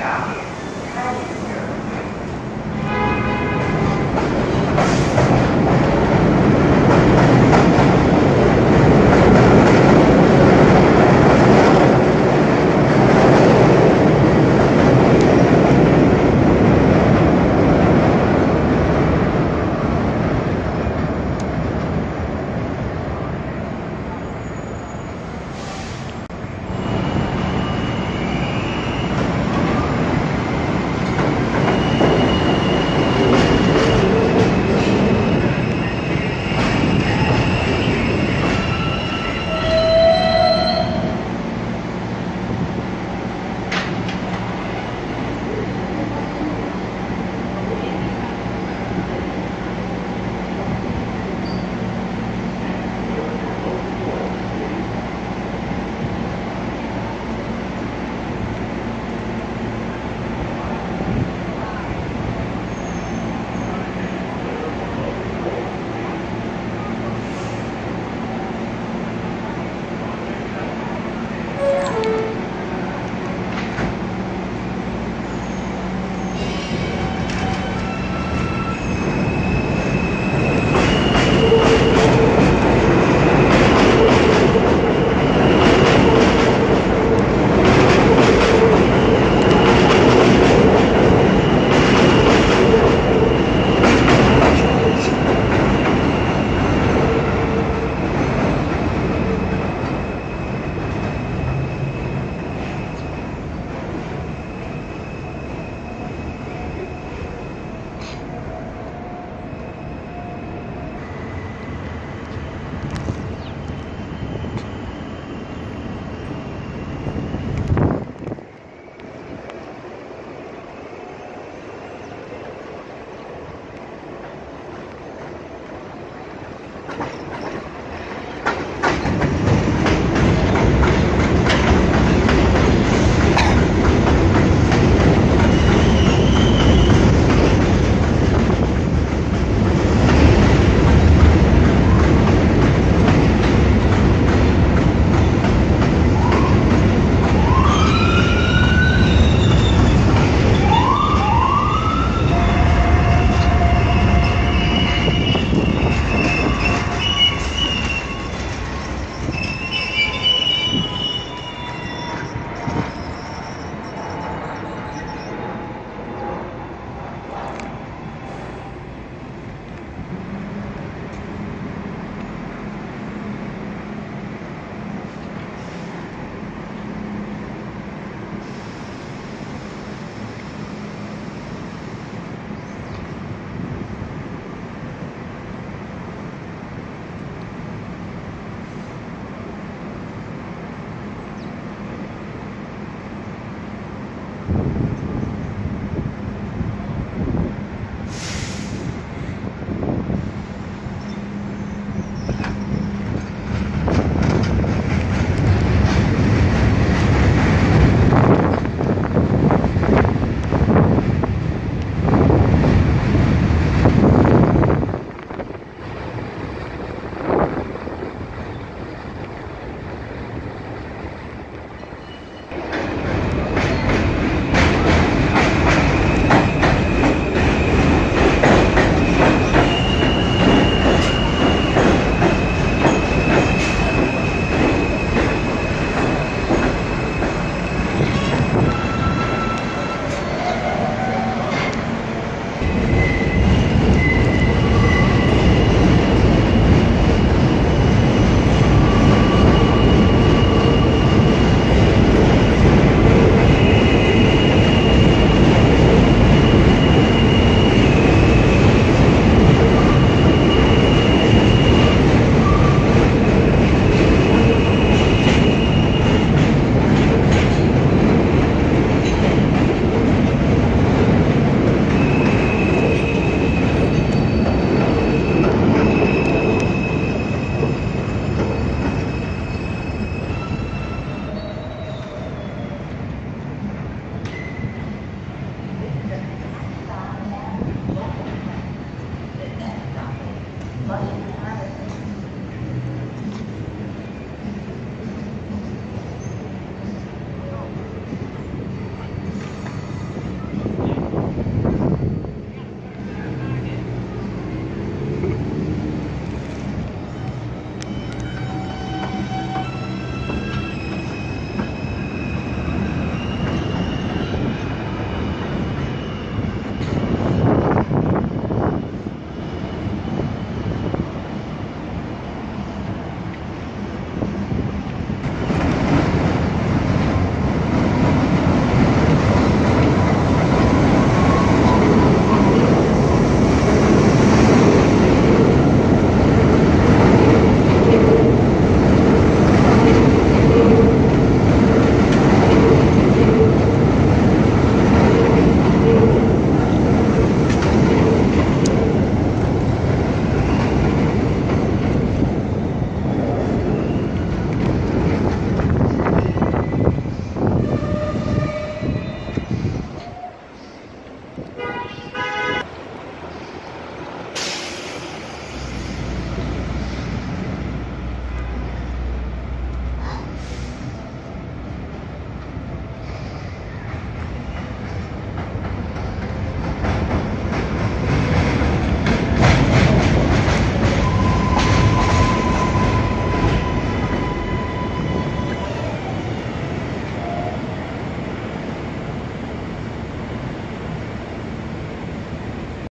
down.